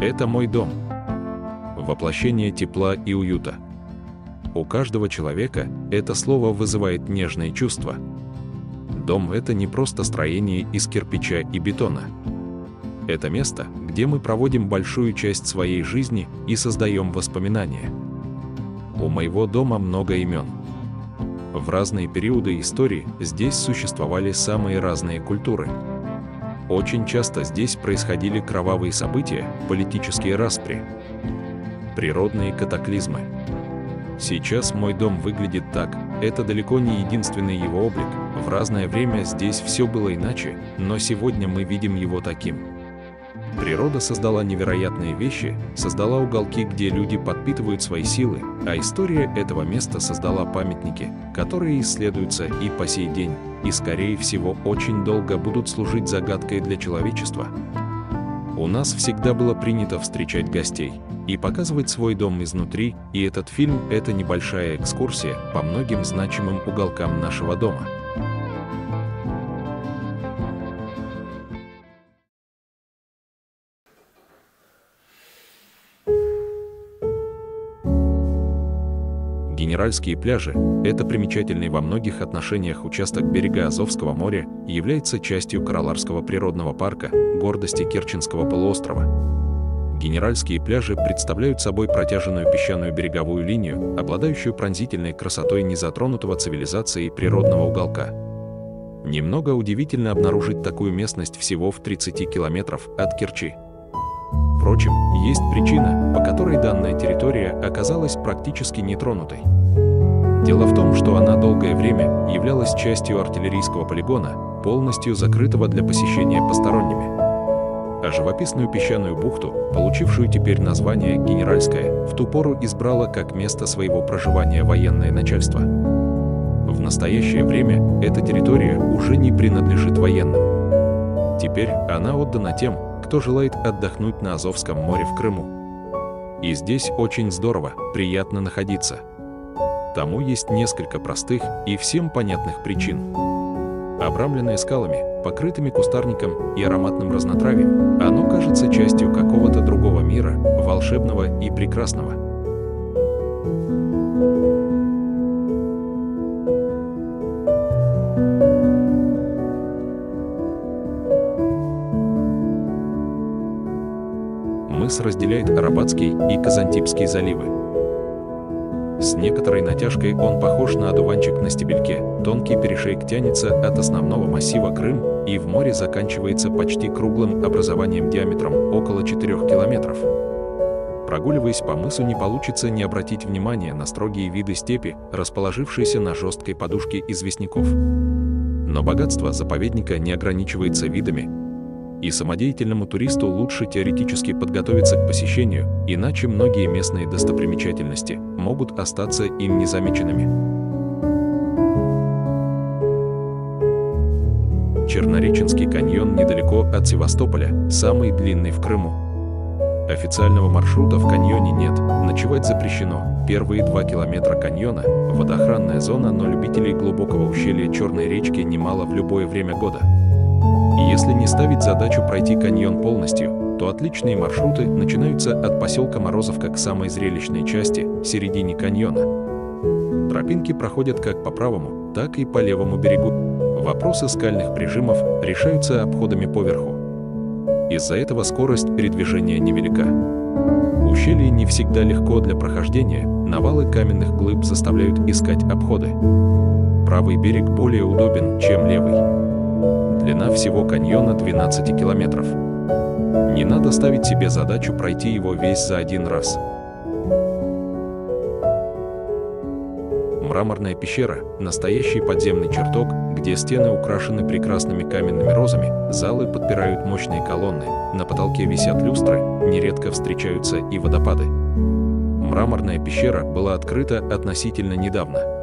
Это мой дом. Воплощение тепла и уюта. У каждого человека это слово вызывает нежные чувства. Дом – это не просто строение из кирпича и бетона. Это место, где мы проводим большую часть своей жизни и создаем воспоминания. У моего дома много имен. В разные периоды истории здесь существовали самые разные культуры – очень часто здесь происходили кровавые события, политические распри, природные катаклизмы. Сейчас мой дом выглядит так, это далеко не единственный его облик, в разное время здесь все было иначе, но сегодня мы видим его таким. Природа создала невероятные вещи, создала уголки, где люди подпитывают свои силы, а история этого места создала памятники, которые исследуются и по сей день, и, скорее всего, очень долго будут служить загадкой для человечества. У нас всегда было принято встречать гостей и показывать свой дом изнутри, и этот фильм — это небольшая экскурсия по многим значимым уголкам нашего дома. Генеральские пляжи – это примечательный во многих отношениях участок берега Азовского моря и является частью Караларского природного парка, гордости Керченского полуострова. Генеральские пляжи представляют собой протяженную песчаную береговую линию, обладающую пронзительной красотой незатронутого цивилизацией природного уголка. Немного удивительно обнаружить такую местность всего в 30 километров от Керчи. Впрочем, есть причина, по которой данная территория оказалась практически нетронутой. Дело в том, что она долгое время являлась частью артиллерийского полигона, полностью закрытого для посещения посторонними. А живописную песчаную бухту, получившую теперь название Генеральская, в ту пору избрало как место своего проживания военное начальство. В настоящее время эта территория уже не принадлежит военным. Теперь она отдана тем, кто желает отдохнуть на Азовском море в Крыму. И здесь очень здорово, приятно находиться. Тому есть несколько простых и всем понятных причин. Обрамленное скалами, покрытыми кустарником и ароматным разнотравием, оно кажется частью какого-то другого мира, волшебного и прекрасного. Мыс разделяет Арабатский и Казантипский заливы. С некоторой натяжкой он похож на одуванчик на стебельке, тонкий перешейк тянется от основного массива Крым и в море заканчивается почти круглым образованием диаметром около 4 километров. Прогуливаясь по мысу, не получится не обратить внимания на строгие виды степи, расположившиеся на жесткой подушке известняков. Но богатство заповедника не ограничивается видами, и самодеятельному туристу лучше теоретически подготовиться к посещению, иначе многие местные достопримечательности могут остаться им незамеченными. Чернореченский каньон недалеко от Севастополя, самый длинный в Крыму. Официального маршрута в каньоне нет, ночевать запрещено. Первые два километра каньона – водоохранная зона, но любителей глубокого ущелья Черной речки немало в любое время года. Если не ставить задачу пройти каньон полностью, то отличные маршруты начинаются от поселка Морозовка к самой зрелищной части, середине каньона. Тропинки проходят как по правому, так и по левому берегу. Вопросы скальных прижимов решаются обходами поверху. Из-за этого скорость передвижения невелика. Ущелье не всегда легко для прохождения, навалы каменных глыб заставляют искать обходы. Правый берег более удобен, чем левый. Длина всего каньона 12 километров. Не надо ставить себе задачу пройти его весь за один раз. Мраморная пещера – настоящий подземный чертог, где стены украшены прекрасными каменными розами, залы подпирают мощные колонны, на потолке висят люстры, нередко встречаются и водопады. Мраморная пещера была открыта относительно недавно –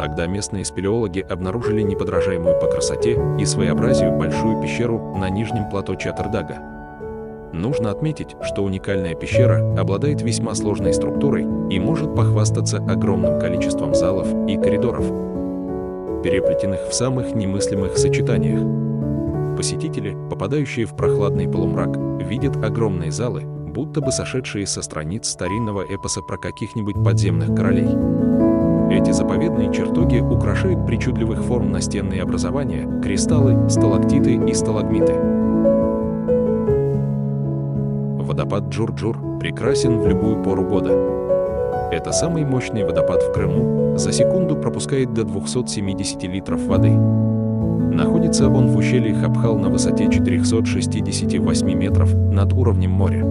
Тогда местные спелеологи обнаружили неподражаемую по красоте и своеобразию большую пещеру на нижнем плато Чаттердага. Нужно отметить, что уникальная пещера обладает весьма сложной структурой и может похвастаться огромным количеством залов и коридоров, переплетенных в самых немыслимых сочетаниях. Посетители, попадающие в прохладный полумрак, видят огромные залы, будто бы сошедшие со страниц старинного эпоса про каких-нибудь подземных королей. Эти заповедные чертоги украшают причудливых форм настенные образования, кристаллы, сталактиты и сталагмиты. Водопад Джур-Джур прекрасен в любую пору года. Это самый мощный водопад в Крыму, за секунду пропускает до 270 литров воды. Находится он в ущелье Хабхал на высоте 468 метров над уровнем моря.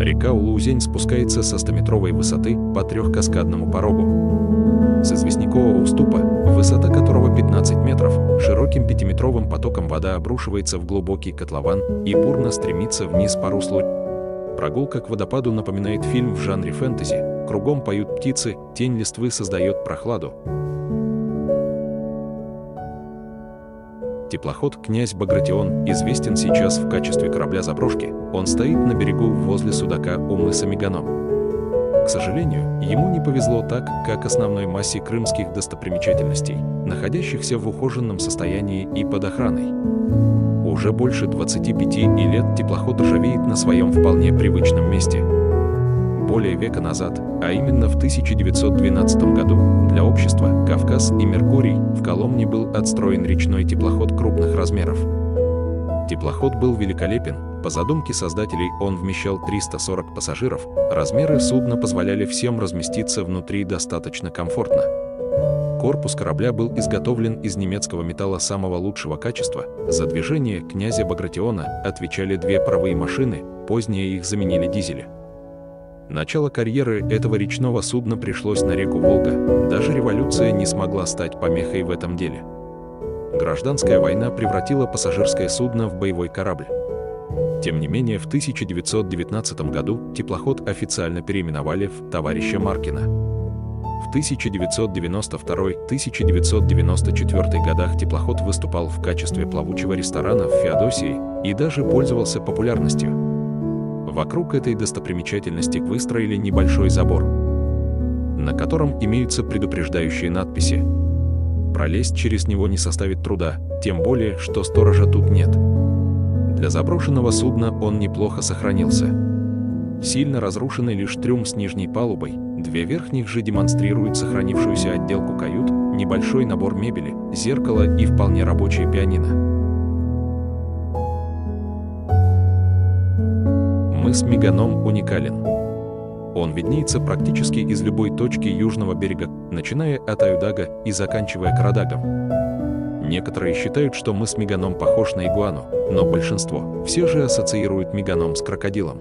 Река Улузень спускается со 100-метровой высоты по трехкаскадному порогу. С известнякового уступа, высота которого 15 метров, широким пятиметровым потоком вода обрушивается в глубокий котлован и бурно стремится вниз по руслу. Прогулка к водопаду напоминает фильм в жанре фэнтези. Кругом поют птицы, тень листвы создает прохладу. Теплоход «Князь Багратион» известен сейчас в качестве корабля-заброшки. Он стоит на берегу возле судака у мыса Меганом. К сожалению, ему не повезло так, как основной массе крымских достопримечательностей, находящихся в ухоженном состоянии и под охраной. Уже больше 25 и лет теплоход ржавеет на своем вполне привычном месте – более века назад, а именно в 1912 году, для общества «Кавказ» и «Меркурий» в Коломне был отстроен речной теплоход крупных размеров. Теплоход был великолепен, по задумке создателей он вмещал 340 пассажиров, размеры судна позволяли всем разместиться внутри достаточно комфортно. Корпус корабля был изготовлен из немецкого металла самого лучшего качества. За движение князя Багратиона отвечали две паровые машины, позднее их заменили дизели. Начало карьеры этого речного судна пришлось на реку Волга. Даже революция не смогла стать помехой в этом деле. Гражданская война превратила пассажирское судно в боевой корабль. Тем не менее, в 1919 году теплоход официально переименовали в «Товарища Маркина». В 1992-1994 годах теплоход выступал в качестве плавучего ресторана в Феодосии и даже пользовался популярностью. Вокруг этой достопримечательности выстроили небольшой забор, на котором имеются предупреждающие надписи. Пролезть через него не составит труда, тем более, что сторожа тут нет. Для заброшенного судна он неплохо сохранился. Сильно разрушенный лишь трюм с нижней палубой, две верхних же демонстрируют сохранившуюся отделку кают, небольшой набор мебели, зеркало и вполне рабочее пианино. Мыс Меганом уникален. Он виднеется практически из любой точки южного берега, начиная от Аюдага и заканчивая Карадагом. Некоторые считают, что мыс Меганом похож на игуану, но большинство все же ассоциируют Меганом с крокодилом.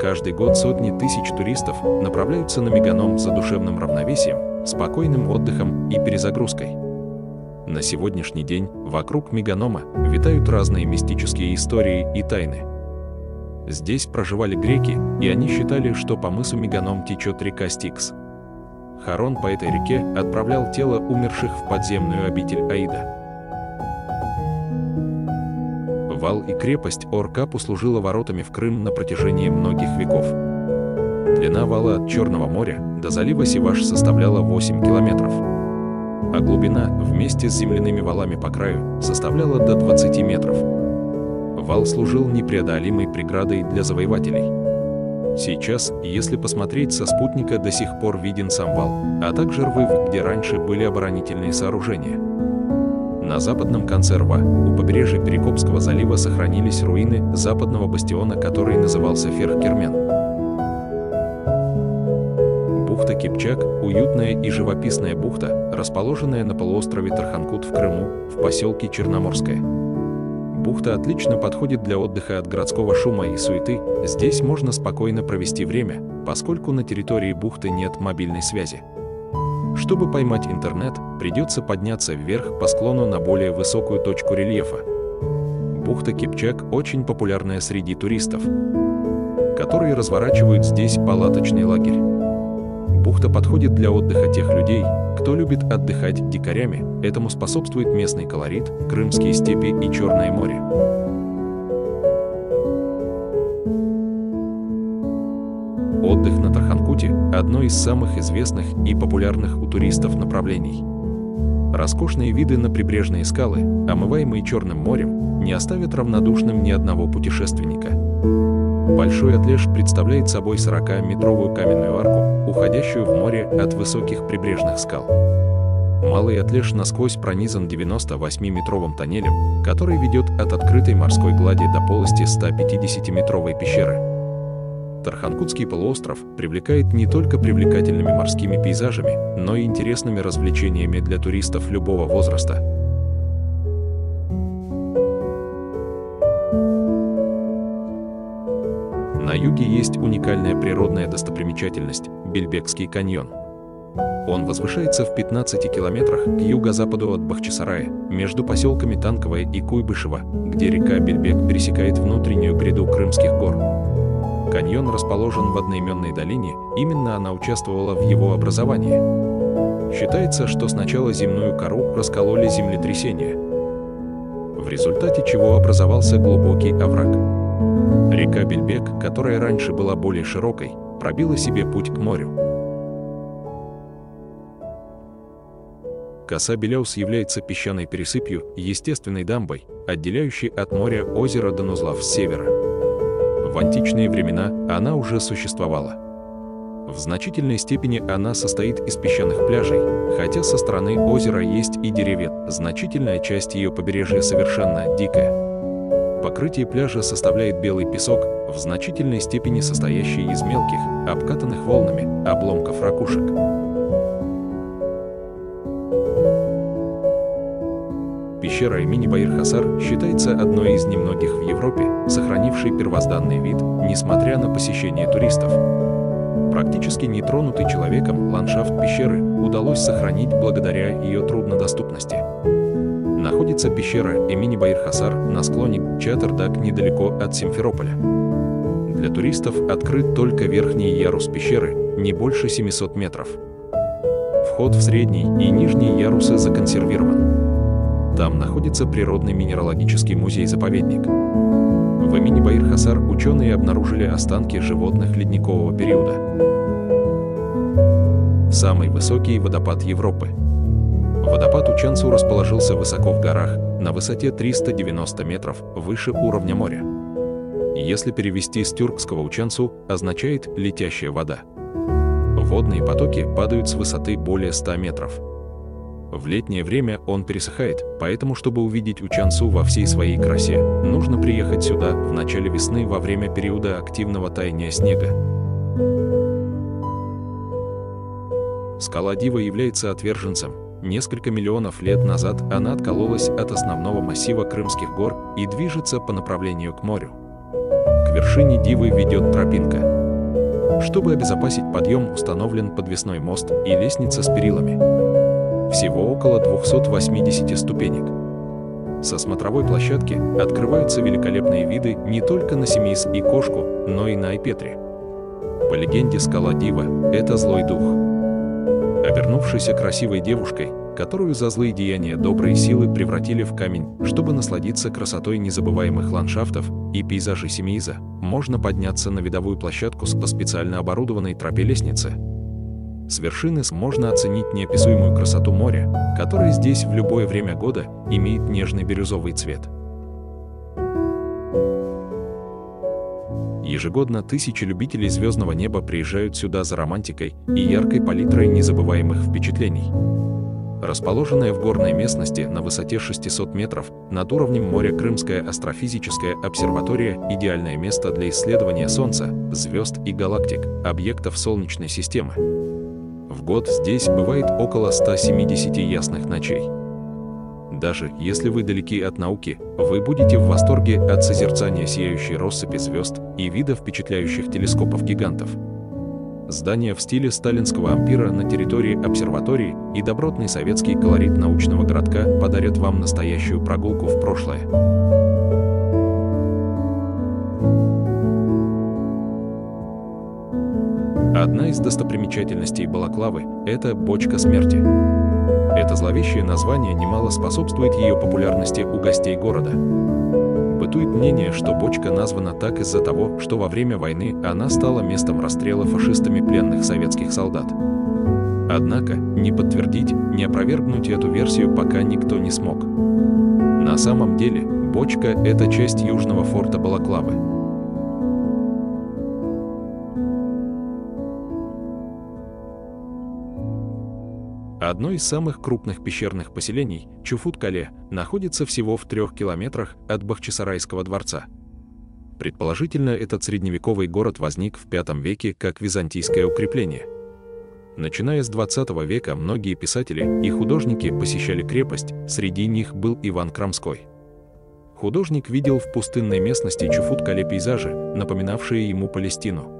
Каждый год сотни тысяч туристов направляются на Меганом за душевным равновесием, спокойным отдыхом и перезагрузкой. На сегодняшний день вокруг Меганома витают разные мистические истории и тайны – Здесь проживали греки, и они считали, что по мысу Меганом течет река Стикс. Харон по этой реке отправлял тело умерших в подземную обитель Аида. Вал и крепость Орка послужила воротами в Крым на протяжении многих веков. Длина вала от Черного моря до залива Сиваш составляла 8 километров, а глубина вместе с земляными валами по краю составляла до 20 метров вал служил непреодолимой преградой для завоевателей. Сейчас, если посмотреть со спутника, до сих пор виден сам вал, а также рвы, где раньше были оборонительные сооружения. На западном конце рва, у побережья Перекопского залива сохранились руины западного бастиона, который назывался Ферхкермен. Бухта Кипчак – уютная и живописная бухта, расположенная на полуострове Тарханкут в Крыму, в поселке Черноморское. Бухта отлично подходит для отдыха от городского шума и суеты, здесь можно спокойно провести время, поскольку на территории бухты нет мобильной связи. Чтобы поймать интернет, придется подняться вверх по склону на более высокую точку рельефа. Бухта Кипчак очень популярная среди туристов, которые разворачивают здесь палаточный лагерь. Бухта подходит для отдыха тех людей, кто любит отдыхать дикарями, этому способствует местный колорит, крымские степи и Черное море. Отдых на Тарханкуте – одно из самых известных и популярных у туристов направлений. Роскошные виды на прибрежные скалы, омываемые Черным морем, не оставят равнодушным ни одного путешественника. Большой Атлеш представляет собой 40-метровую каменную арку, уходящую в море от высоких прибрежных скал. Малый Атлеш насквозь пронизан 98-метровым тоннелем, который ведет от открытой морской глади до полости 150-метровой пещеры. Тарханкутский полуостров привлекает не только привлекательными морскими пейзажами, но и интересными развлечениями для туристов любого возраста. На юге есть уникальная природная достопримечательность – Бельбекский каньон. Он возвышается в 15 километрах к юго-западу от Бахчисарая, между поселками Танковое и Куйбышево, где река Бельбек пересекает внутреннюю гряду Крымских гор. Каньон расположен в одноименной долине, именно она участвовала в его образовании. Считается, что сначала земную кору раскололи землетрясения, в результате чего образовался глубокий овраг. Река Бельбек, которая раньше была более широкой, пробила себе путь к морю. Коса Беляус является песчаной пересыпью, естественной дамбой, отделяющей от моря озеро Донузлав с севера. В античные времена она уже существовала. В значительной степени она состоит из песчаных пляжей, хотя со стороны озера есть и деревья, значительная часть ее побережья совершенно дикая. Покрытие пляжа составляет белый песок, в значительной степени состоящий из мелких, обкатанных волнами, обломков ракушек. Пещера имени Баир-Хасар считается одной из немногих в Европе, сохранившей первозданный вид, несмотря на посещение туристов. Практически нетронутый человеком ландшафт пещеры удалось сохранить благодаря ее труднодоступности. Находится пещера имени Баир-Хасар на склоне Чатардак недалеко от Симферополя. Для туристов открыт только верхний ярус пещеры, не больше 700 метров. Вход в средний и нижний ярусы законсервирован. Там находится природный минералогический музей-заповедник. В имени Баир-Хасар ученые обнаружили останки животных ледникового периода. Самый высокий водопад Европы. Водопад Учанцу расположился высоко в горах, на высоте 390 метров, выше уровня моря. Если перевести с тюркского Учанцу, означает «летящая вода». Водные потоки падают с высоты более 100 метров. В летнее время он пересыхает, поэтому, чтобы увидеть Учансу во всей своей красе, нужно приехать сюда в начале весны во время периода активного таяния снега. Скала Дива является отверженцем. Несколько миллионов лет назад она откололась от основного массива Крымских гор и движется по направлению к морю. К вершине Дивы ведет тропинка. Чтобы обезопасить подъем, установлен подвесной мост и лестница с перилами всего около 280 ступенек. Со смотровой площадки открываются великолепные виды не только на Семис и Кошку, но и на Айпетре. По легенде, скала Дива – это злой дух. Обернувшийся красивой девушкой, которую за злые деяния добрые силы превратили в камень, чтобы насладиться красотой незабываемых ландшафтов и пейзажей Семииза, можно подняться на видовую площадку по специально оборудованной тропе лестницы, с вершины можно оценить неописуемую красоту моря, которое здесь в любое время года имеет нежный бирюзовый цвет. Ежегодно тысячи любителей звездного неба приезжают сюда за романтикой и яркой палитрой незабываемых впечатлений. Расположенная в горной местности на высоте 600 метров над уровнем моря Крымская астрофизическая обсерватория – идеальное место для исследования Солнца, звезд и галактик, объектов Солнечной системы. В год здесь бывает около 170 ясных ночей. Даже если вы далеки от науки, вы будете в восторге от созерцания сияющей россыпи звезд и вида впечатляющих телескопов-гигантов. Здания в стиле сталинского ампира на территории обсерватории и добротный советский колорит научного городка подарят вам настоящую прогулку в прошлое. Одна из достопримечательностей Балаклавы – это бочка смерти. Это зловещее название немало способствует ее популярности у гостей города. Бытует мнение, что бочка названа так из-за того, что во время войны она стала местом расстрела фашистами пленных советских солдат. Однако, не подтвердить, не опровергнуть эту версию пока никто не смог. На самом деле, бочка – это часть южного форта Балаклавы. Одно из самых крупных пещерных поселений, Чуфут-Кале, находится всего в трех километрах от Бахчисарайского дворца. Предположительно, этот средневековый город возник в V веке как византийское укрепление. Начиная с 20 века многие писатели и художники посещали крепость, среди них был Иван Крамской. Художник видел в пустынной местности Чуфут-Кале пейзажи, напоминавшие ему Палестину.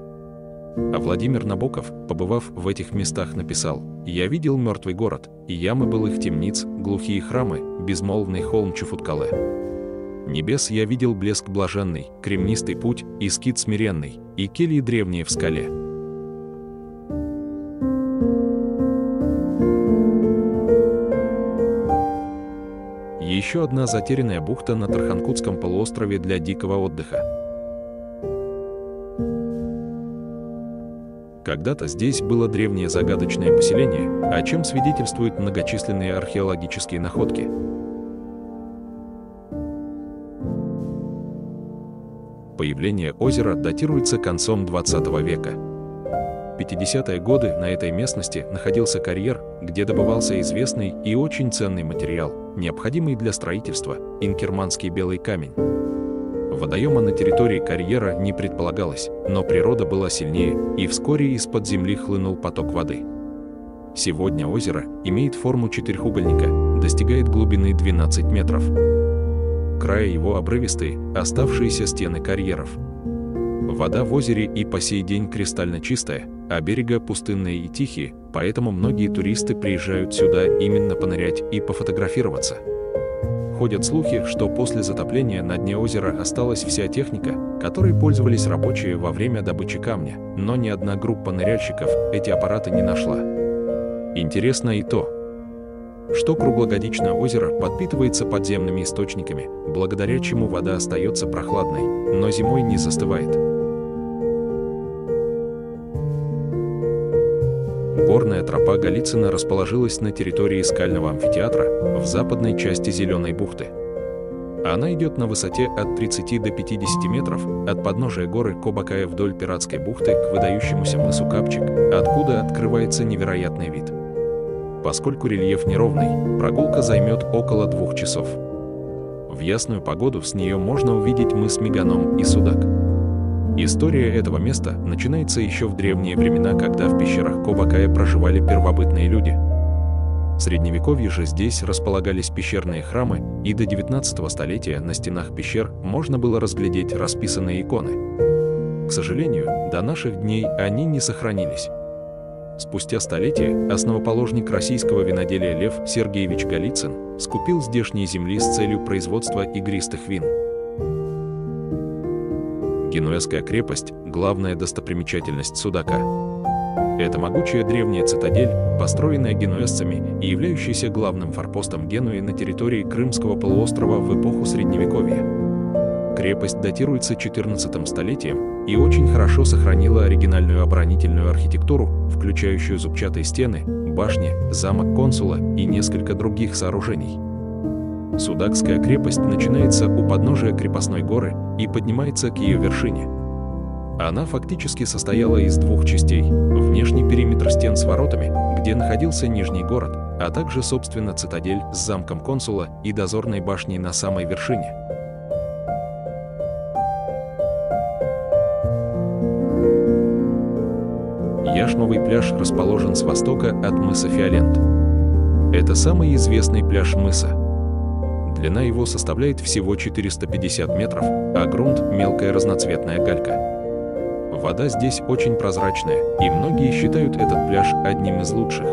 А Владимир Набоков, побывав в этих местах, написал «Я видел мертвый город, и ямы былых темниц, глухие храмы, безмолвный холм Чуфуткале. Небес я видел блеск блаженный, кремнистый путь, и скит смиренный, и кельи древние в скале». Еще одна затерянная бухта на Тарханкутском полуострове для дикого отдыха. Когда-то здесь было древнее загадочное поселение, о чем свидетельствуют многочисленные археологические находки. Появление озера датируется концом 20 века. В 50-е годы на этой местности находился карьер, где добывался известный и очень ценный материал, необходимый для строительства – инкерманский белый камень. Водоема на территории карьера не предполагалось, но природа была сильнее, и вскоре из-под земли хлынул поток воды. Сегодня озеро имеет форму четырехугольника, достигает глубины 12 метров. Края его обрывистые, оставшиеся стены карьеров. Вода в озере и по сей день кристально чистая, а берега пустынные и тихие, поэтому многие туристы приезжают сюда именно понырять и пофотографироваться. Ходят слухи, что после затопления на дне озера осталась вся техника, которой пользовались рабочие во время добычи камня, но ни одна группа ныряльщиков эти аппараты не нашла. Интересно и то, что круглогодично озеро подпитывается подземными источниками, благодаря чему вода остается прохладной, но зимой не застывает. Горная тропа Голицына расположилась на территории скального амфитеатра в западной части Зеленой бухты. Она идет на высоте от 30 до 50 метров от подножия горы Кобакая вдоль Пиратской бухты к выдающемуся мысу Капчик, откуда открывается невероятный вид. Поскольку рельеф неровный, прогулка займет около двух часов. В ясную погоду с нее можно увидеть мыс Меганом и Судак. История этого места начинается еще в древние времена, когда в пещерах Кобакая проживали первобытные люди. В Средневековье же здесь располагались пещерные храмы, и до 19 столетия на стенах пещер можно было разглядеть расписанные иконы. К сожалению, до наших дней они не сохранились. Спустя столетия основоположник российского виноделия Лев Сергеевич Голицын скупил здешние земли с целью производства игристых вин. Генуэзская крепость – главная достопримечательность Судака. Это могучая древняя цитадель, построенная генуэзцами и являющаяся главным форпостом Генуи на территории Крымского полуострова в эпоху Средневековья. Крепость датируется 14 столетием и очень хорошо сохранила оригинальную оборонительную архитектуру, включающую зубчатые стены, башни, замок консула и несколько других сооружений. Судакская крепость начинается у подножия крепостной горы и поднимается к ее вершине. Она фактически состояла из двух частей – внешний периметр стен с воротами, где находился Нижний город, а также, собственно, цитадель с замком консула и дозорной башней на самой вершине. Яшмовый пляж расположен с востока от мыса Фиолент. Это самый известный пляж мыса – Длина его составляет всего 450 метров, а грунт – мелкая разноцветная галька. Вода здесь очень прозрачная, и многие считают этот пляж одним из лучших.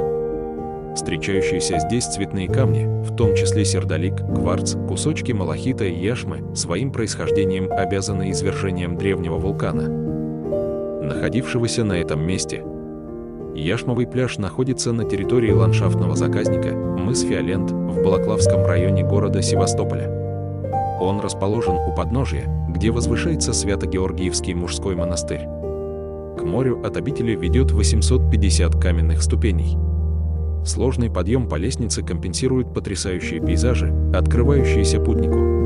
Встречающиеся здесь цветные камни, в том числе сердолик, кварц, кусочки малахита и яшмы, своим происхождением обязаны извержением древнего вулкана, находившегося на этом месте. Яшмовый пляж находится на территории ландшафтного заказника мыс Фиолент в Балаклавском районе города Севастополя. Он расположен у подножия, где возвышается Свято-Георгиевский мужской монастырь. К морю от обители ведет 850 каменных ступеней. Сложный подъем по лестнице компенсирует потрясающие пейзажи, открывающиеся путнику.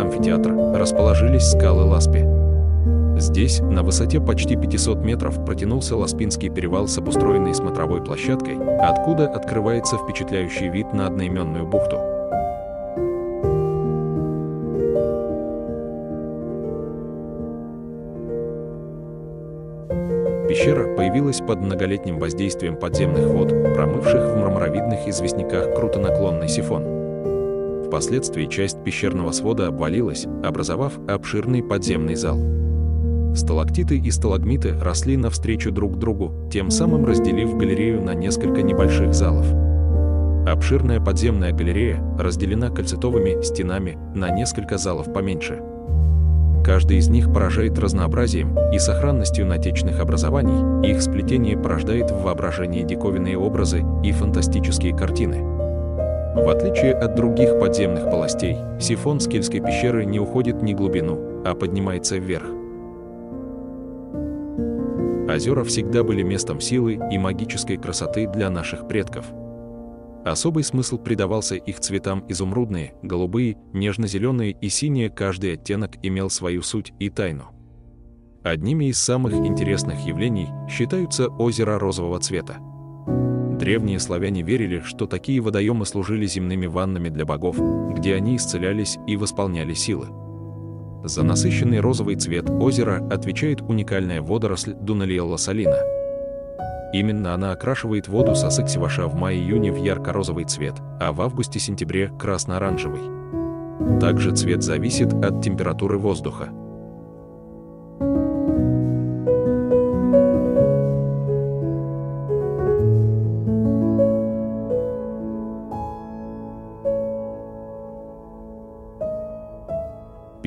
Создав амфитеатр, расположились скалы Ласпи. Здесь, на высоте почти 500 метров, протянулся Ласпинский перевал с обустроенной смотровой площадкой, откуда открывается впечатляющий вид на одноименную бухту. Пещера появилась под многолетним воздействием подземных вод, промывших в мраморовидных известняках круто наклонный сифон. Впоследствии часть пещерного свода обвалилась, образовав обширный подземный зал. Сталактиты и сталагмиты росли навстречу друг другу, тем самым разделив галерею на несколько небольших залов. Обширная подземная галерея разделена кальцитовыми стенами на несколько залов поменьше – Каждый из них поражает разнообразием и сохранностью натечных образований, их сплетение порождает в воображении диковинные образы и фантастические картины. В отличие от других подземных полостей, сифон Скельской пещеры не уходит ни глубину, а поднимается вверх. Озера всегда были местом силы и магической красоты для наших предков – Особый смысл придавался их цветам изумрудные, голубые, нежно-зеленые и синие, каждый оттенок имел свою суть и тайну. Одними из самых интересных явлений считаются озера розового цвета. Древние славяне верили, что такие водоемы служили земными ваннами для богов, где они исцелялись и восполняли силы. За насыщенный розовый цвет озера отвечает уникальная водоросль Дуналиелла салина – Именно она окрашивает воду Сосык-Севаша в мае-июне в ярко-розовый цвет, а в августе-сентябре – красно-оранжевый. Также цвет зависит от температуры воздуха.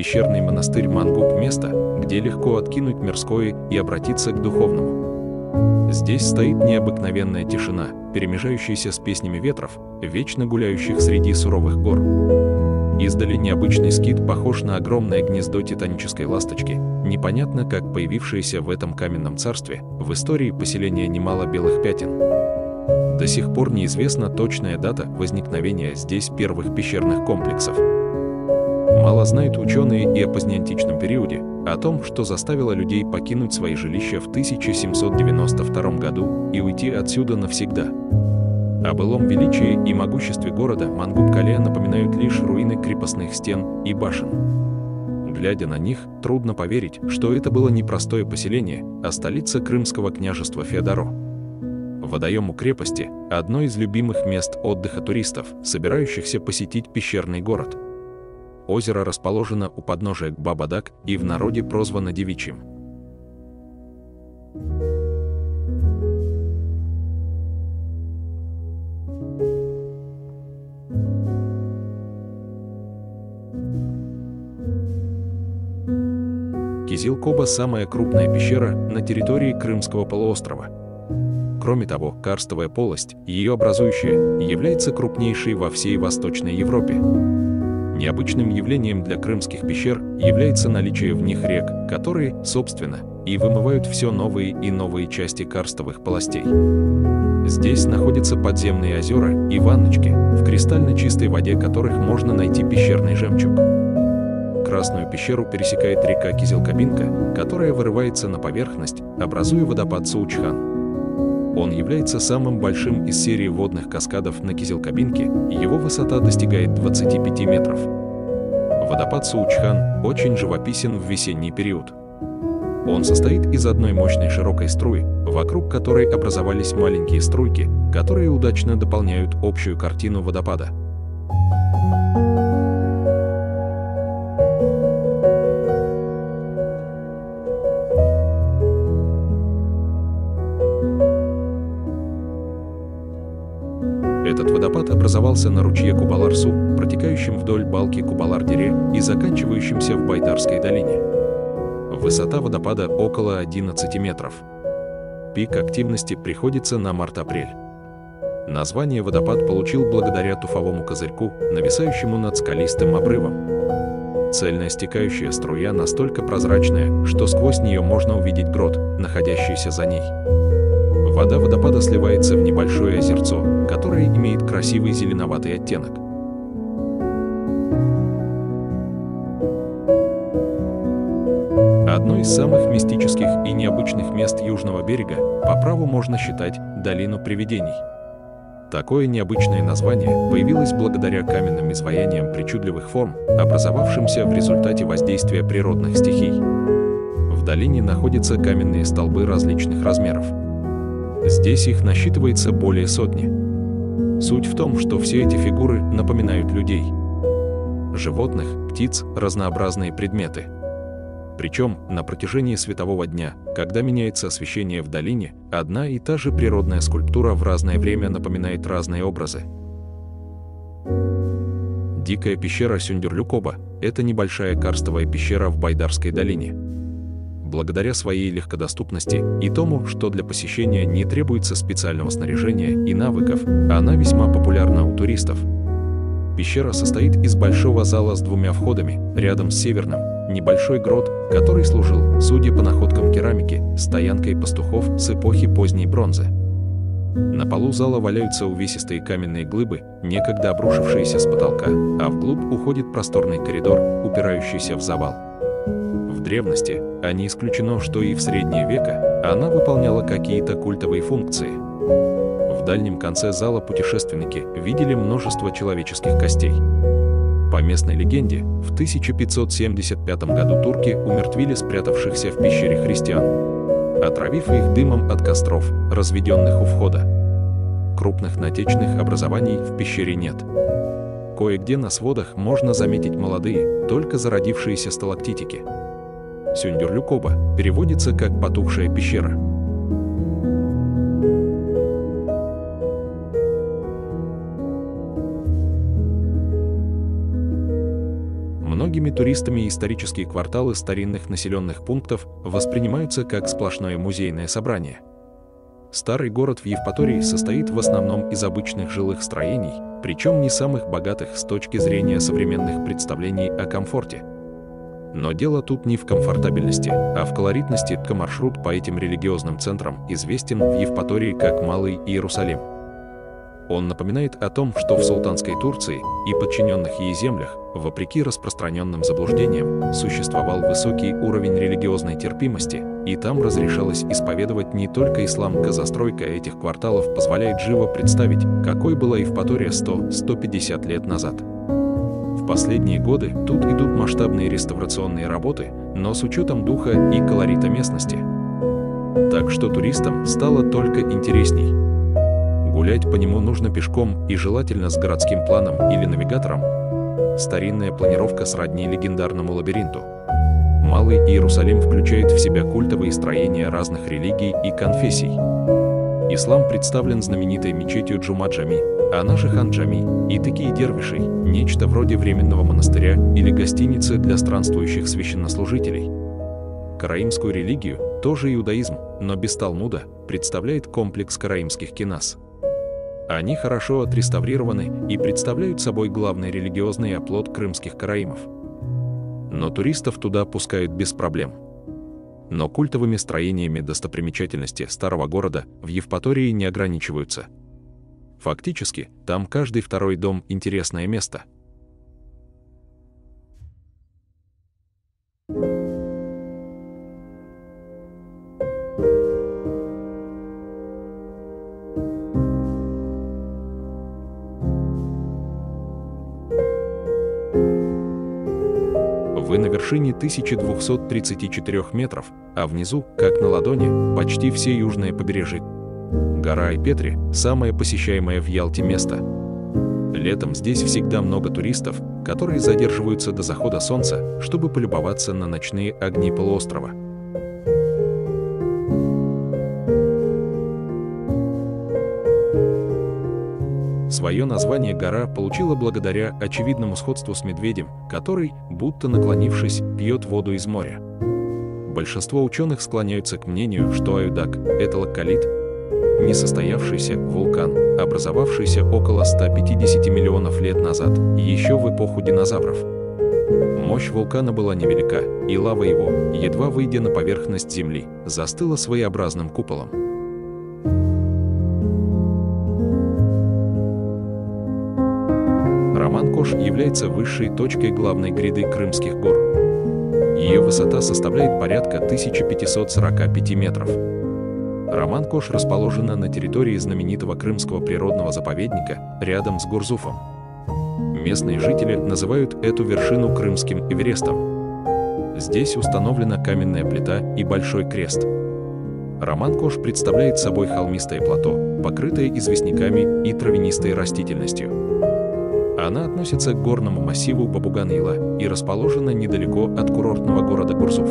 Пещерный монастырь Мангуб – место, где легко откинуть мирское и обратиться к духовному. Здесь стоит необыкновенная тишина, перемежающаяся с песнями ветров, вечно гуляющих среди суровых гор. Издали необычный скит похож на огромное гнездо титанической ласточки, непонятно как появившееся в этом каменном царстве, в истории поселения немало белых пятен. До сих пор неизвестна точная дата возникновения здесь первых пещерных комплексов. Мало знают ученые и о позднеантичном периоде, о том, что заставило людей покинуть свои жилища в 1792 году и уйти отсюда навсегда. О былом величии и могуществе города Мангуб-Кале напоминают лишь руины крепостных стен и башен. Глядя на них, трудно поверить, что это было не простое поселение, а столица Крымского княжества Феодоро. Водоем у крепости – одно из любимых мест отдыха туристов, собирающихся посетить пещерный город – Озеро расположено у подножия Бабадак и в народе прозвано Девичьим. Кизилкоба – самая крупная пещера на территории Крымского полуострова. Кроме того, карстовая полость, ее образующая, является крупнейшей во всей Восточной Европе. Необычным явлением для крымских пещер является наличие в них рек, которые, собственно, и вымывают все новые и новые части карстовых полостей. Здесь находятся подземные озера и ванночки, в кристально чистой воде которых можно найти пещерный жемчуг. Красную пещеру пересекает река Кизелкабинка, которая вырывается на поверхность, образуя водопад Саучхан. Он является самым большим из серии водных каскадов на Кизилкабинке, его высота достигает 25 метров. Водопад Саучхан очень живописен в весенний период. Он состоит из одной мощной широкой струи, вокруг которой образовались маленькие струйки, которые удачно дополняют общую картину водопада. Образовался на ручье Кубаларсу, протекающем вдоль балки Кубалар-Дере и заканчивающемся в Байдарской долине. Высота водопада около 11 метров. Пик активности приходится на март-апрель. Название водопад получил благодаря туфовому козырьку, нависающему над скалистым обрывом. Цельная стекающая струя настолько прозрачная, что сквозь нее можно увидеть грот, находящийся за ней. Вода водопада сливается в небольшое озерцо, которая имеет красивый зеленоватый оттенок. Одно из самых мистических и необычных мест Южного берега по праву можно считать «Долину привидений». Такое необычное название появилось благодаря каменным изваяниям причудливых форм, образовавшимся в результате воздействия природных стихий. В долине находятся каменные столбы различных размеров. Здесь их насчитывается более сотни. Суть в том, что все эти фигуры напоминают людей. Животных, птиц, разнообразные предметы – причем на протяжении светового дня, когда меняется освещение в долине, одна и та же природная скульптура в разное время напоминает разные образы. Дикая пещера Сюндерлюкоба – это небольшая карстовая пещера в Байдарской долине. Благодаря своей легкодоступности и тому, что для посещения не требуется специального снаряжения и навыков, она весьма популярна у туристов. Пещера состоит из большого зала с двумя входами, рядом с северным, небольшой грот, который служил, судя по находкам керамики, стоянкой пастухов с эпохи поздней бронзы. На полу зала валяются увесистые каменные глыбы, некогда обрушившиеся с потолка, а вглубь уходит просторный коридор, упирающийся в завал. Древности, а не исключено, что и в средние века, она выполняла какие-то культовые функции. В дальнем конце зала путешественники видели множество человеческих костей. По местной легенде, в 1575 году турки умертвили спрятавшихся в пещере христиан, отравив их дымом от костров, разведенных у входа. Крупных натечных образований в пещере нет. Кое-где на сводах можно заметить молодые, только зародившиеся сталактитики. Сюндюрлюкоба переводится как «потухшая пещера». Многими туристами исторические кварталы старинных населенных пунктов воспринимаются как сплошное музейное собрание. Старый город в Евпатории состоит в основном из обычных жилых строений, причем не самых богатых с точки зрения современных представлений о комфорте. Но дело тут не в комфортабельности, а в колоритности. Маршрут по этим религиозным центрам известен в Евпатории как Малый Иерусалим. Он напоминает о том, что в султанской Турции и подчиненных ей землях, вопреки распространенным заблуждениям, существовал высокий уровень религиозной терпимости, и там разрешалось исповедовать не только ислам. Застройка этих кварталов позволяет живо представить, какой была Евпатория 100-150 лет назад. В последние годы тут идут масштабные реставрационные работы, но с учетом духа и колорита местности. Так что туристам стало только интересней. Гулять по нему нужно пешком и желательно с городским планом или навигатором. Старинная планировка сродни легендарному лабиринту. Малый Иерусалим включает в себя культовые строения разных религий и конфессий. Ислам представлен знаменитой мечетью Джума-Джами, она же Хан-Джами, и такие дервишей, нечто вроде временного монастыря или гостиницы для странствующих священнослужителей. Караимскую религию, тоже иудаизм, но без Талмуда, представляет комплекс караимских кинас. Они хорошо отреставрированы и представляют собой главный религиозный оплот крымских караимов. Но туристов туда пускают без проблем. Но культовыми строениями достопримечательности старого города в Евпатории не ограничиваются. Фактически, там каждый второй дом – интересное место – Вы на вершине 1234 метров, а внизу, как на ладони, почти все южные побережье. Гора Айпетри – самое посещаемое в Ялте место. Летом здесь всегда много туристов, которые задерживаются до захода солнца, чтобы полюбоваться на ночные огни полуострова. Свое название гора получила благодаря очевидному сходству с медведем, который, будто наклонившись, пьет воду из моря. Большинство ученых склоняются к мнению, что Аюдак – это локалит, несостоявшийся вулкан, образовавшийся около 150 миллионов лет назад, еще в эпоху динозавров. Мощь вулкана была невелика, и лава его, едва выйдя на поверхность Земли, застыла своеобразным куполом. Роман-Кош является высшей точкой главной гряды Крымских гор. Ее высота составляет порядка 1545 метров. Роман-Кош расположена на территории знаменитого Крымского природного заповедника рядом с Гурзуфом. Местные жители называют эту вершину Крымским Эверестом. Здесь установлена каменная плита и большой крест. Роман-Кош представляет собой холмистое плато, покрытое известняками и травянистой растительностью. Она относится к горному массиву Бабуган-Ила и расположена недалеко от курортного города Гурзуф.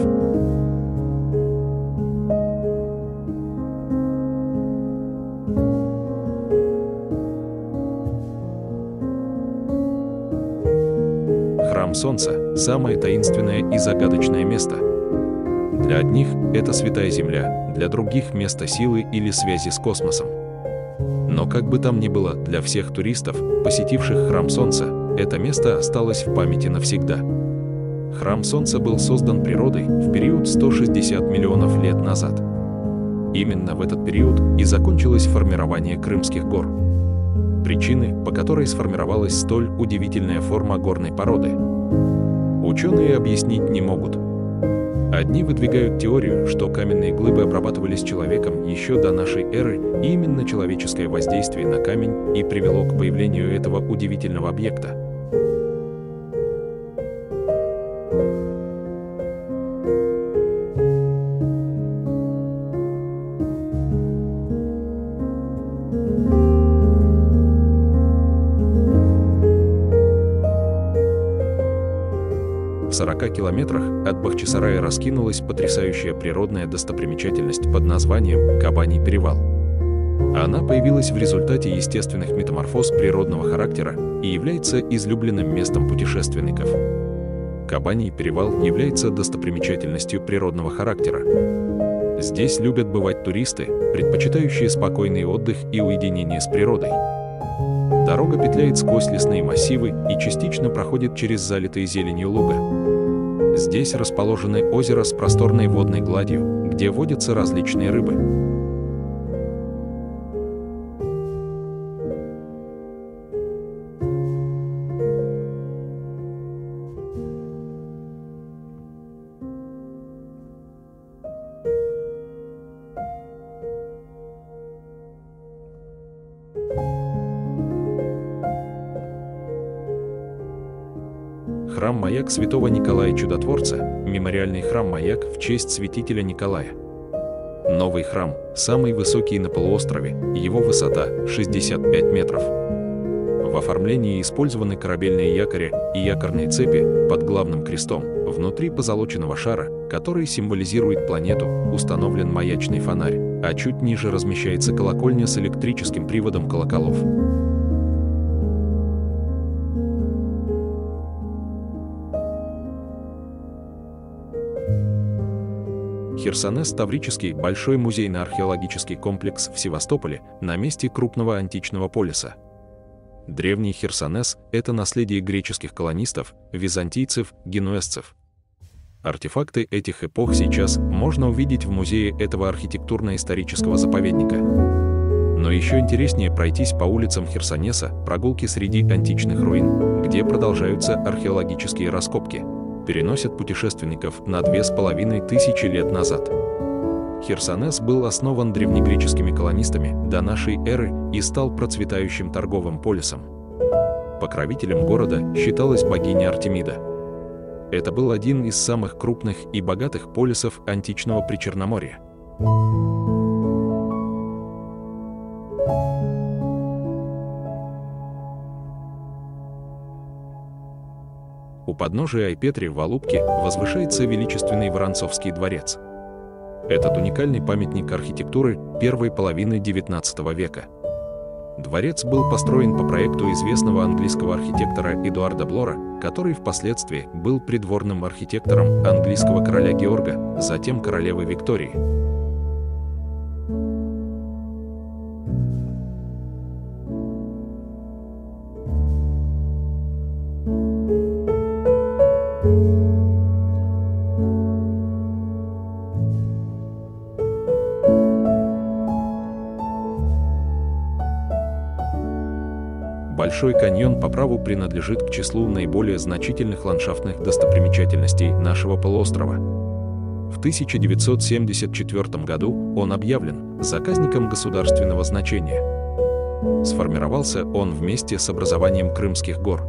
Храм Солнца – самое таинственное и загадочное место. Для одних это святая земля, для других – место силы или связи с космосом. Но как бы там ни было, для всех туристов, посетивших Храм Солнца, это место осталось в памяти навсегда. Храм Солнца был создан природой в период 160 миллионов лет назад. Именно в этот период и закончилось формирование Крымских гор. Причины, по которой сформировалась столь удивительная форма горной породы, ученые объяснить не могут. Одни выдвигают теорию, что каменные глыбы обрабатывались человеком еще до нашей эры, и именно человеческое воздействие на камень и привело к появлению этого удивительного объекта. 40 километрах от Бахчисарая раскинулась потрясающая природная достопримечательность под названием Кабаний перевал. Она появилась в результате естественных метаморфоз природного характера и является излюбленным местом путешественников. Кабаний перевал является достопримечательностью природного характера. Здесь любят бывать туристы, предпочитающие спокойный отдых и уединение с природой. Дорога петляет сквозь лесные массивы и частично проходит через залитые зеленью луга. Здесь расположены озера с просторной водной гладью, где водятся различные рыбы. Храм-маяк святого Николая Чудотворца, мемориальный храм-маяк в честь святителя Николая. Новый храм, самый высокий на полуострове, его высота 65 метров. В оформлении использованы корабельные якори и якорные цепи под главным крестом. Внутри позолоченного шара, который символизирует планету, установлен маячный фонарь, а чуть ниже размещается колокольня с электрическим приводом колоколов. Херсонес Таврический – большой музейно-археологический комплекс в Севастополе на месте крупного античного полиса. Древний Херсонес – это наследие греческих колонистов, византийцев, генуэзцев. Артефакты этих эпох сейчас можно увидеть в музее этого архитектурно-исторического заповедника. Но еще интереснее пройтись по улицам Херсонеса, прогулки среди античных руин, где продолжаются археологические раскопки – переносят путешественников на две с половиной тысячи лет назад. Херсонес был основан древнегреческими колонистами до нашей эры и стал процветающим торговым полисом. Покровителем города считалась богиня Артемида. Это был один из самых крупных и богатых полисов античного Причерноморья. У подножия Айпетри в Алупке возвышается величественный Воронцовский дворец. Этот уникальный памятник архитектуры первой половины XIX века. Дворец был построен по проекту известного английского архитектора Эдуарда Блора, который впоследствии был придворным архитектором английского короля Георга, затем королевы Виктории. Большой каньон по праву принадлежит к числу наиболее значительных ландшафтных достопримечательностей нашего полуострова. В 1974 году он объявлен заказником государственного значения. Сформировался он вместе с образованием Крымских гор.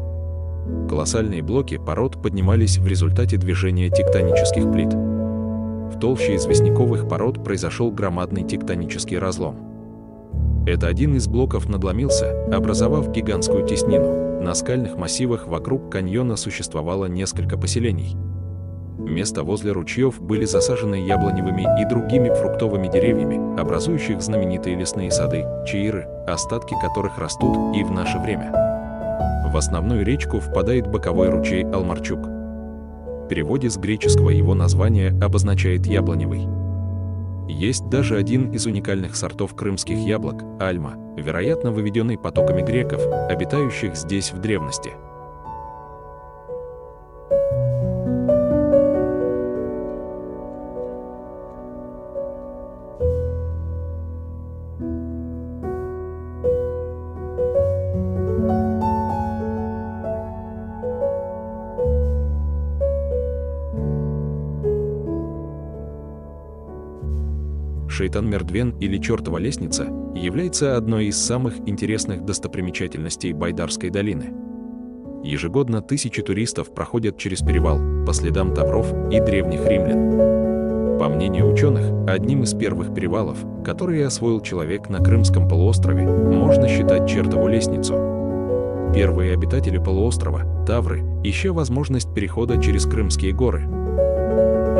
Колоссальные блоки пород поднимались в результате движения тектонических плит. В толще известняковых пород произошел громадный тектонический разлом. Это один из блоков надломился, образовав гигантскую теснину. На скальных массивах вокруг каньона существовало несколько поселений. Места возле ручьев были засажены яблоневыми и другими фруктовыми деревьями, образующих знаменитые лесные сады, чаиры, остатки которых растут и в наше время. В основную речку впадает боковой ручей Алмарчук. В переводе с греческого его название обозначает «яблоневый». Есть даже один из уникальных сортов крымских яблок – альма, вероятно выведенный потоками греков, обитающих здесь в древности – Шейтан-Мердвен или Чертова лестница является одной из самых интересных достопримечательностей Байдарской долины. Ежегодно тысячи туристов проходят через перевал по следам тавров и древних римлян. По мнению ученых, одним из первых перевалов, которые освоил человек на Крымском полуострове, можно считать Чертову лестницу. Первые обитатели полуострова, тавры, ища возможность перехода через Крымские горы,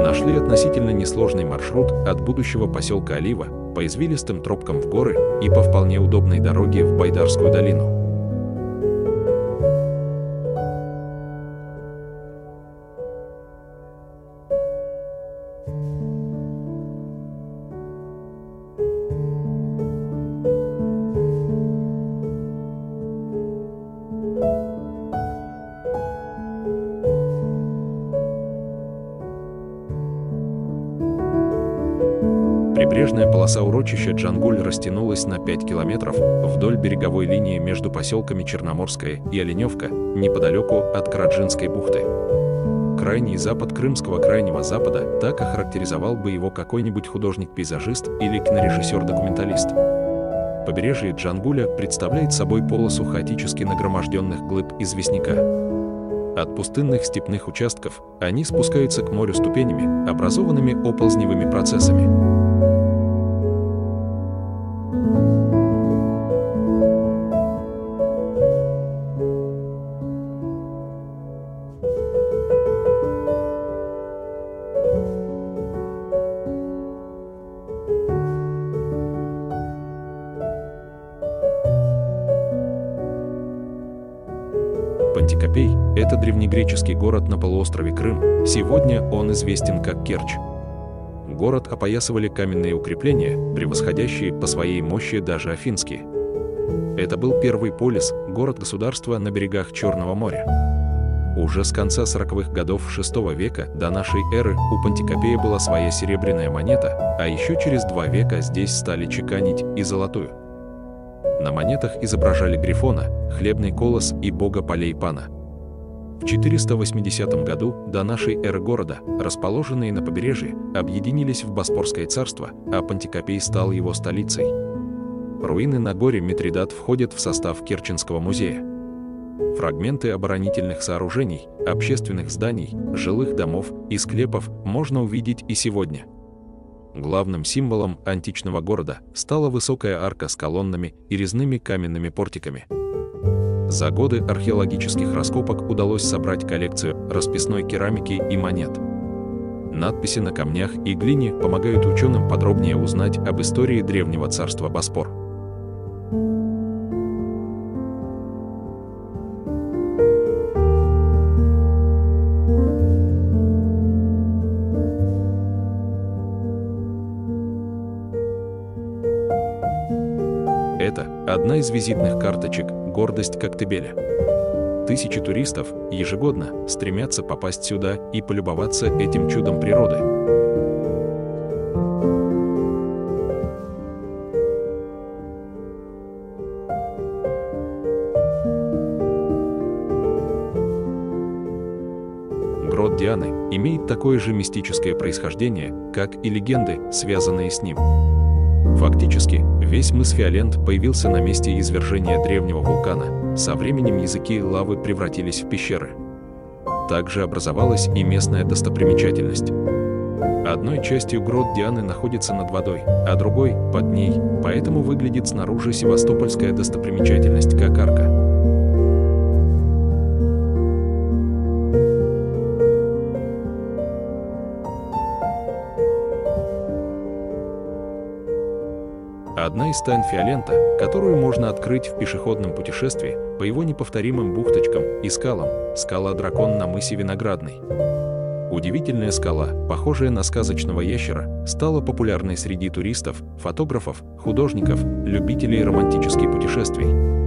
нашли относительно несложный маршрут от будущего поселка Олива по извилистым тропкам в горы и по вполне удобной дороге в Байдарскую долину. Урочища Джангуль растянулась на 5 километров вдоль береговой линии между поселками Черноморская и Оленевка, неподалеку от Караджинской бухты. Крайний запад Крымского Крайнего Запада так охарактеризовал бы его какой-нибудь художник-пейзажист или кинорежиссер-документалист. Побережье Джангуля представляет собой полосу хаотически нагроможденных глыб известняка. От пустынных степных участков они спускаются к морю ступенями, образованными оползневыми процессами. Он известен как Керчь. Город опоясывали каменные укрепления, превосходящие по своей мощи даже афинские. Это был первый полис, город-государства на берегах Черного моря. Уже с конца 40-х годов VI века до нашей эры у Пантикопея была своя серебряная монета, а еще через два века здесь стали чеканить и золотую. На монетах изображали Грифона, хлебный колос и бога полей Пана. В 480 году до нашей эры города, расположенные на побережье, объединились в Боспорское царство, а Пантикопей стал его столицей. Руины на горе Митридат входят в состав Керченского музея. Фрагменты оборонительных сооружений, общественных зданий, жилых домов и склепов можно увидеть и сегодня – Главным символом античного города стала высокая арка с колоннами и резными каменными портиками. За годы археологических раскопок удалось собрать коллекцию расписной керамики и монет. Надписи на камнях и глине помогают ученым подробнее узнать об истории древнего царства Боспор. Это одна из визитных карточек гордость Коктебеля. Тысячи туристов ежегодно стремятся попасть сюда и полюбоваться этим чудом природы. Грот Дианы имеет такое же мистическое происхождение, как и легенды, связанные с ним. Фактически, весь мыс Фиолент появился на месте извержения древнего вулкана. Со временем языки лавы превратились в пещеры. Также образовалась и местная достопримечательность. Одной частью грот Дианы находится над водой, а другой — под ней, поэтому выглядит снаружи севастопольская достопримечательность как арка. Одна из тайн Фиолента, которую можно открыть в пешеходном путешествии по его неповторимым бухточкам и скалам, скала-дракон на мысе Виноградный. Удивительная скала, похожая на сказочного ящера, стала популярной среди туристов, фотографов, художников, любителей романтических путешествий.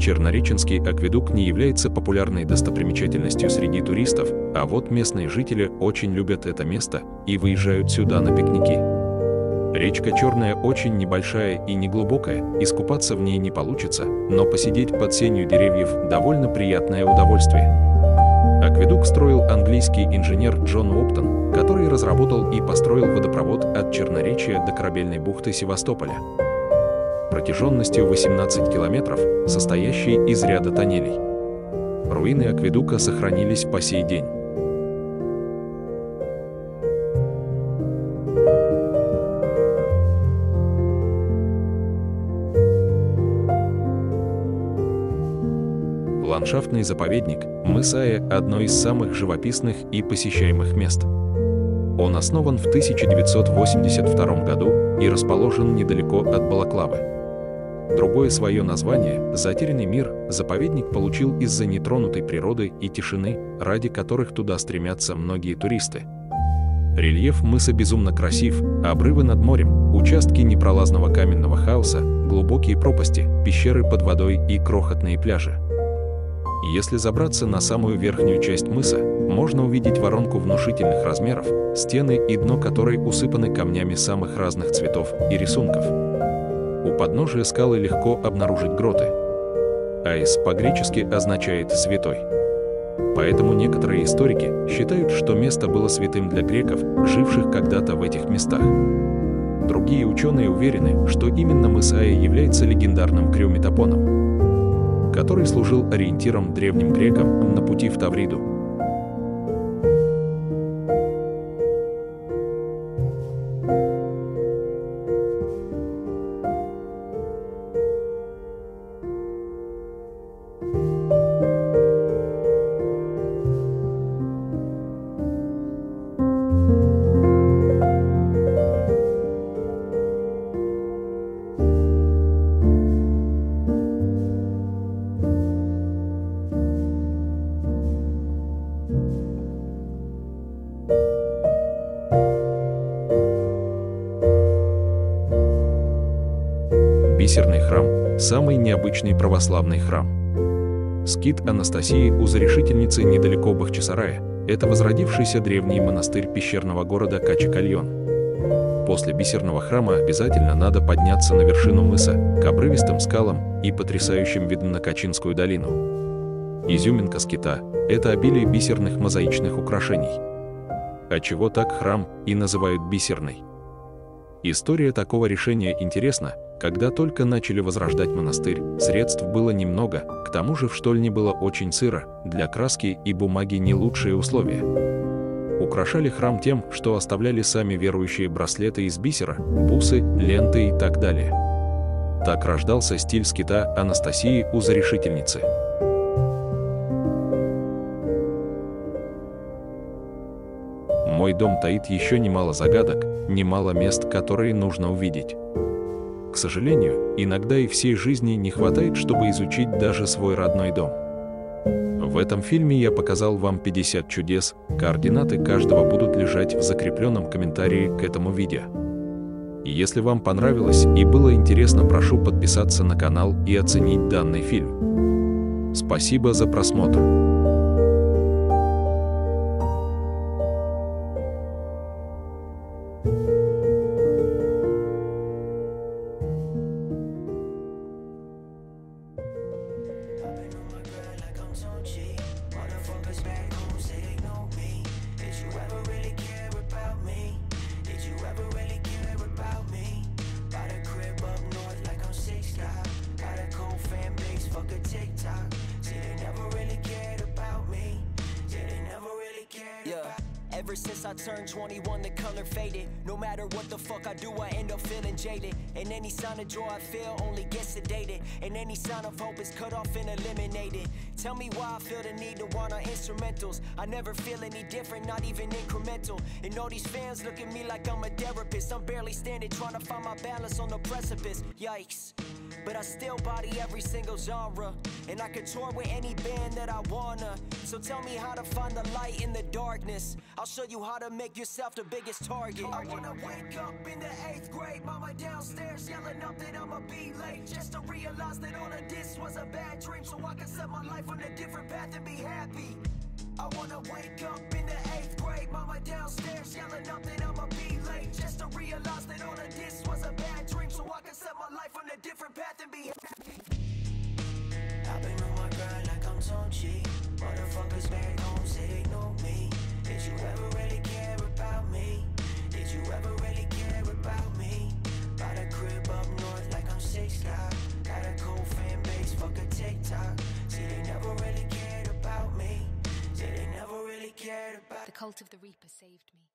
Чернореченский акведук не является популярной достопримечательностью среди туристов, а вот местные жители очень любят это место и выезжают сюда на пикники. Речка Черная очень небольшая и неглубокая, искупаться в ней не получится, но посидеть под сенью деревьев – довольно приятное удовольствие. Акведук строил английский инженер Джон Уоптон, который разработал и построил водопровод от Черноречия до Корабельной бухты Севастополя протяженностью 18 километров, состоящий из ряда тоннелей. Руины акведука сохранились по сей день. Ландшафтный заповедник Мысая – одно из самых живописных и посещаемых мест. Он основан в 1982 году и расположен недалеко от Балаклавы. Другое свое название, «Затерянный мир», заповедник получил из-за нетронутой природы и тишины, ради которых туда стремятся многие туристы. Рельеф мыса безумно красив, обрывы над морем, участки непролазного каменного хаоса, глубокие пропасти, пещеры под водой и крохотные пляжи. Если забраться на самую верхнюю часть мыса, можно увидеть воронку внушительных размеров, стены и дно которой усыпаны камнями самых разных цветов и рисунков. У подножия скалы легко обнаружить гроты. Аис по-гречески означает «святой». Поэтому некоторые историки считают, что место было святым для греков, живших когда-то в этих местах. Другие ученые уверены, что именно мыс Аи является легендарным крюметопоном, который служил ориентиром древним грекам на пути в Тавриду, православный храм. Скит Анастасии у зарешительницы недалеко Бахчисарая – это возродившийся древний монастырь пещерного города Качекальон. После бисерного храма обязательно надо подняться на вершину мыса, к обрывистым скалам и потрясающим видам на Качинскую долину. Изюминка скита – это обилие бисерных мозаичных украшений. А чего так храм и называют бисерный? История такого решения интересна, когда только начали возрождать монастырь, средств было немного, к тому же в штольне было очень сыро, для краски и бумаги не лучшие условия. Украшали храм тем, что оставляли сами верующие браслеты из бисера, бусы, ленты и так далее. Так рождался стиль скита Анастасии у зарешительницы. Мой дом таит еще немало загадок, немало мест, которые нужно увидеть. К сожалению, иногда и всей жизни не хватает, чтобы изучить даже свой родной дом. В этом фильме я показал вам 50 чудес, координаты каждого будут лежать в закрепленном комментарии к этому видео. Если вам понравилось и было интересно, прошу подписаться на канал и оценить данный фильм. Спасибо за просмотр. I end up feeling jaded. And any sign of joy I feel only gets sedated. And any sign of hope is cut off and eliminated. Tell me why I feel the need to want our instrumentals. I never feel any different, not even incremental. And all these fans look at me like I'm a therapist. I'm barely standing, trying to find my balance on the precipice. Yikes. But I still body every single genre. And I can tour with any band that I wanna. So tell me how to find the light in the darkness. I'll show you how to make yourself the biggest target. I wanna wake up in the eighth grade, mama downstairs yelling up that I'ma be late. Just to realize that all of this was a bad dream, so I can set my life on a different path and be happy. I wanna wake up in the eighth grade, mama downstairs yelling up that I'ma be late. Just to realize that all of this was a bad dream, set my life on a different path and be happy. I've been on my grind like I'm Tone G. Motherfuckers back home say they know me. Did you ever really care about me? Did you ever really care about me? Bought a crib up north like I'm six God. Got a cold fan base, fuck a TikTok. See, they never really cared about me. See, they never really cared about The cult of the Reaper saved me.